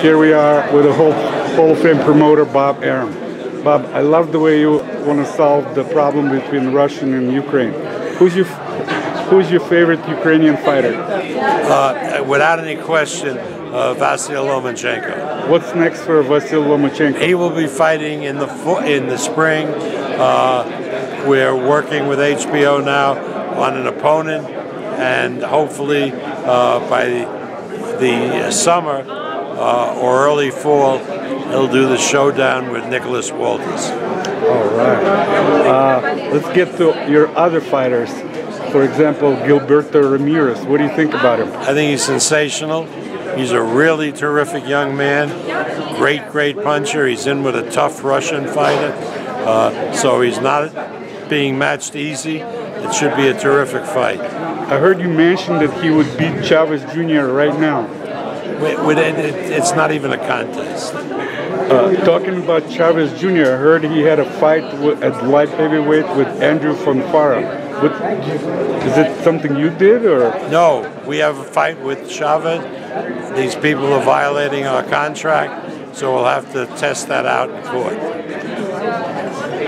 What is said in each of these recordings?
Here we are with a Hall, Hall of Fame promoter, Bob Arum. Bob, I love the way you want to solve the problem between Russia and Ukraine. Who's your Who's your favorite Ukrainian fighter? Uh, without any question, uh, Vasyl Lomachenko. What's next for Vasyl Lomachenko? He will be fighting in the in the spring. Uh, we're working with HBO now on an opponent, and hopefully uh, by the summer uh, or early fall, he'll do the showdown with Nicholas Walters. All right. Uh, let's get to your other fighters. For example, Gilberto Ramirez. What do you think about him? I think he's sensational. He's a really terrific young man. Great, great puncher. He's in with a tough Russian fighter. Uh, so he's not being matched easy. It should be a terrific fight. I heard you mention that he would beat Chavez Jr. right now. It's not even a contest. Uh, talking about Chavez Jr., I heard he had a fight at light heavyweight with Andrew Fonfara. What, is it something you did or? No, we have a fight with Chavez. These people are violating our contract, so we'll have to test that out in court.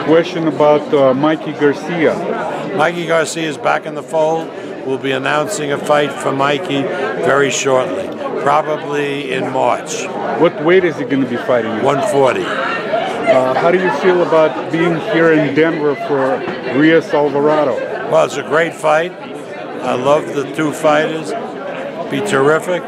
Question about uh, Mikey Garcia. Mikey Garcia is back in the fold. We'll be announcing a fight for Mikey very shortly, probably in March. What weight is he going to be fighting? 140. Uh, how do you feel about being here in Denver for Rios Alvarado? Well, it's a great fight. I love the two fighters. Be terrific,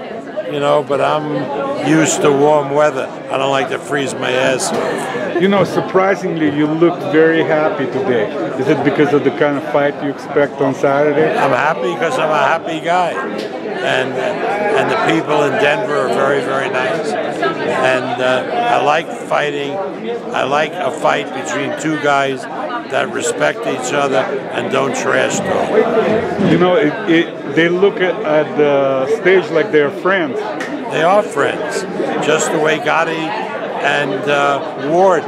you know, but I'm used to warm weather. I don't like to freeze my ass off. You know, surprisingly, you look very happy today. Is it because of the kind of fight you expect on Saturday? I'm happy because I'm a happy guy. And, and the people in Denver are very, very nice. And uh, I like fighting. I like a fight between two guys that respect each other and don't trash talk. You know, it, it, they look at, at, the stage like they're friends. They are friends, just the way Gatti and uh, Ward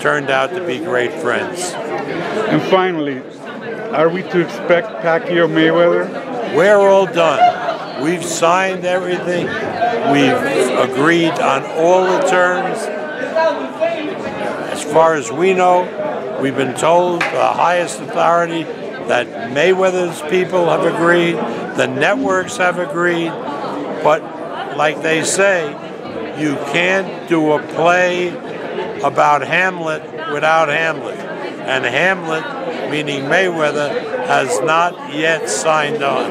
turned out to be great friends. And finally, are we to expect Pacquiao Mayweather? We're all done. We've signed everything. We've agreed on all the terms. As far as we know, We've been told the highest authority that Mayweather's people have agreed, the networks have agreed, but like they say, you can't do a play about Hamlet without Hamlet. And Hamlet, meaning Mayweather, has not yet signed on.